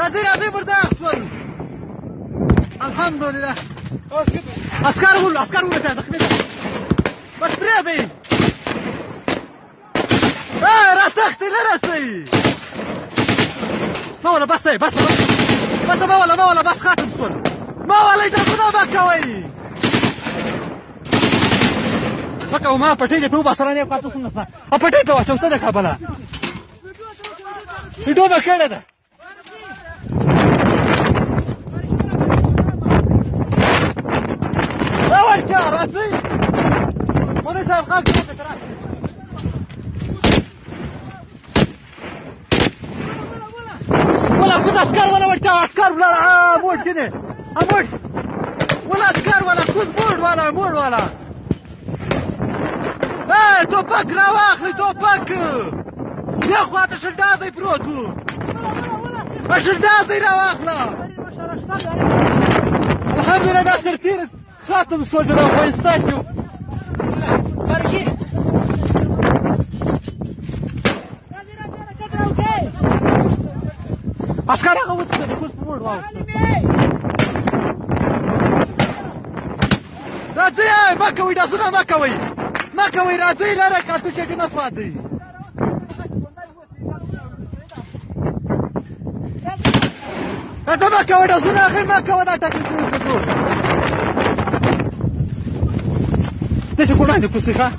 راځئ راځئ برداشت شول الحمدلله عسکر ولو عسکر ولو زخمي بس پرېږدئ راتښتې نه رسئ ما وله بس دی بس بس ما وله ما وله بس ختم شول ما وله اجازه مه کوئ مکه ما پټې دې په وباسره نه پاتې څنګه ا پټې په واچو څه ده کابله ویډیو به کړې ده راځي مولوي صاحب خلک ته تراشي ولا خذ عسكر ولا وجه عسكر ولا موت هنا موت ولا عسكر ولا خذ مور ولا مور ولا ايه توپک راواخلي توپک بیا خوا ته شلډازی پروت و شلډازی راواخله الحمدلله دا سرتېره хатом сожрал поистатил. Борги! Аскараға өтті, көз бұмыр راځي ما کوي داسونه ما کوي ما کوي راځي لاره کاتو چې نه سوځي دا ما کوي داسونه هغه ما کوي دا ټاکل کوي 那些混乱就不吃饭。